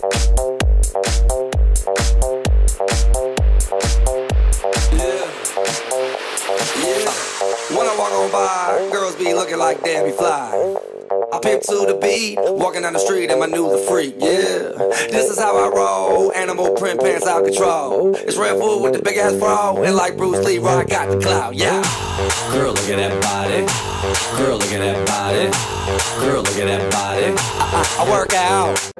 When I walk on by, girls be looking like they be fly. I pimp to the beat, walking down the street and my new the freak, yeah. This is how I roll, animal print pants out control. It's Red Food with the big ass bra, and like Bruce Lee, I got the clout, yeah. Girl, look at that body. Girl, look at that body. Girl, look at that body. I work out.